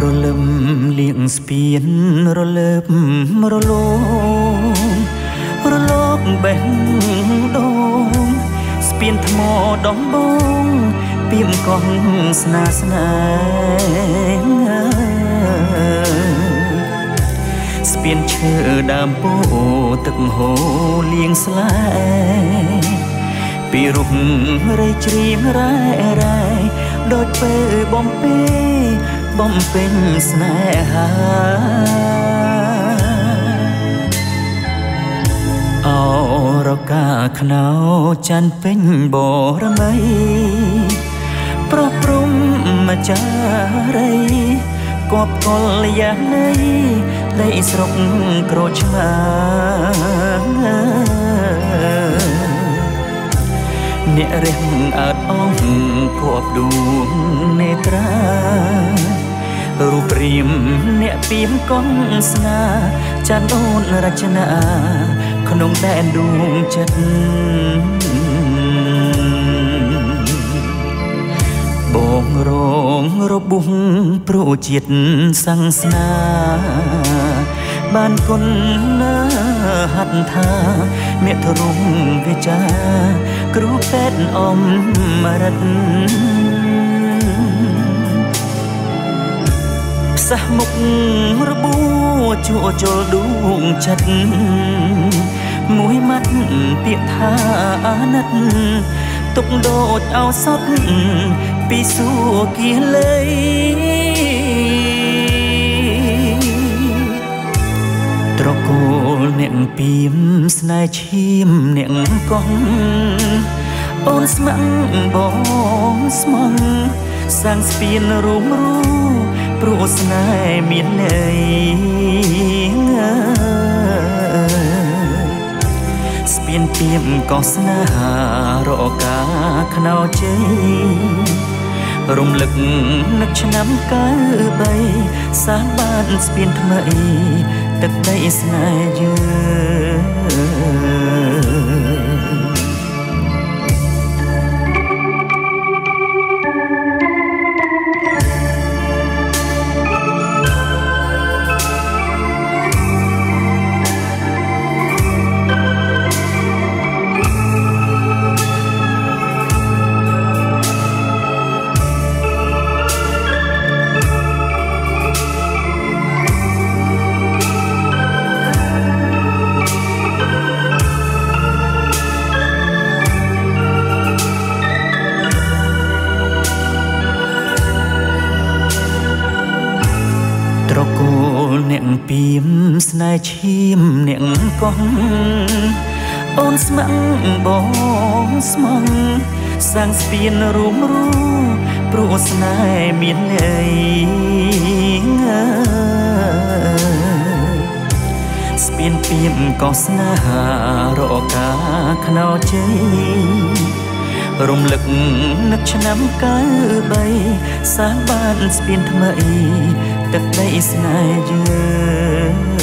រលឹមលៀងស្ពានរលើបរលោងរលោកបេះដូងស្ពានថ្មដំបងពីមកោះស្នាស្នេហ៍ស្ពានឈើដើមពោទឹកហូរលៀងស្លែពីរុករៃជ្រៀងរ៉ែរ៉ែដូចពេលបំពេ បំពេញស្នេហាអរកាខ្នោចាន់ពេញបរមីប្រព្រំម្ចារីគប់កលយ៉ាងណីដីស្រុកក្រូចឆ្មាអ្នករះអើតអងគប់ដួងនេត្រា រូបរាមអ្នកពីមកងស្នាចាន់អូនរចនាក្នុងដែនដួងចិត្តបងរងរបួសព្រោះជាតិសង្ស្នាបានគុណណាហັດថាមេធរុងវិចាគ្រូពេទ្យអំរិត ផ្សះមុខរបួជួជលដួងចិត្តមួយម៉ាត់ពាក្យថាអាណិតទុកដូចអោសតពីសួគៀលេត្រកូលអ្នកពីមស្នេហ៍ឈាមអ្នកកងអូនស្ម័គ្របងស្មងសាំងស្ពានរូមរូ ព្រោះស្នេហ៍មានន័យស្ពានពីមកោស្នេហារកកាខ្នោជ័យរំលឹកនឹកឆ្នាំ93សាងបានស្ពានថ្មី ទឹកដីស្នេហ៍យើង ពីមស្នេហ៍ឈាមអ្នកកោះអូនស្ម័គ្របងស្មងសាំងស្ពានរូមរូព្រោះស្នេហ៍មានន័យស្ពានពីមកោស្នេហារកកាខ្នោជ័យរំលឹកនឹកឆ្នាំ93 សាងបានស្ពានថ្មីទឹកដីស្នេហ៍យើង